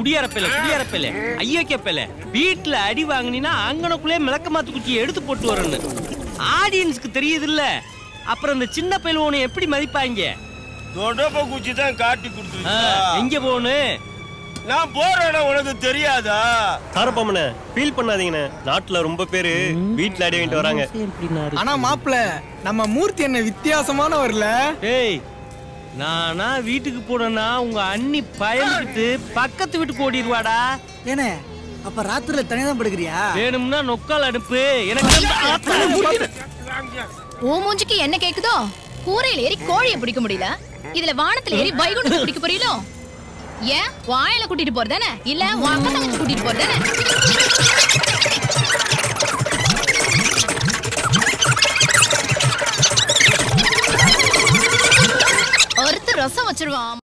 குடியரப்பில குடியரப்பில ஐயோக்கப்பல. வீட்டுல அடி வாங்கினா அங்கனக்குள்ளே மிளக்க மாத்து குச்சியை எடுத்து போட்டு வரணும் ஆடியன்ஸ்க்கு தெரியுது இல்ல அப்புறம் இந்த சின்ன பையன் உன்னை எப்படி மதிப்பாங்க? தொடப்ப குச்சி தான் காட்டி ஆ, கொடுத்துருக்கா எங்க போகணும் நான் போறேன்னா உனக்கு தெரியாதா? சாரப்பாமண்ணே ஃபீல் பண்ணாதீங்கண்ணே. நாட்டுல ரொம்ப பேரு வீட்டுல அடி வாங்கிட்டு வராங்க. ஆனா மாப்பிள நம்ம மூர்த்தி என்ன வித்தியாசமானவர்ல? ஏய் நானா வீட்டுக்கு போனேன்னா உங்க அண்ணி பயந்துக்கிட்டு பக்கத்து வீட்டுக்கு ஓடிடுவாடா. ஏனே அப்ப ராத்திரில தனியா தான் படுக்கிறியா? வேணும்னா நொக்கால் அனுப்பு எனக்கு அந்த ஆத்தா- ஓ மூஞ்சிக்கு என்ன கேக்குதோ? கூரையில ஏறி கோழிய பிடிக்க முடியல. இதுல வானத்துல ஏறி வைகுண்டத்தை பிடிக்க புரியல ஏன்? வாயில கூட்டிட்டு போறதானே? இல்ல உன் அக்கா தங்கச்சி கூட்டிட்டு போறதானே? ரசம் வச்சிருவான்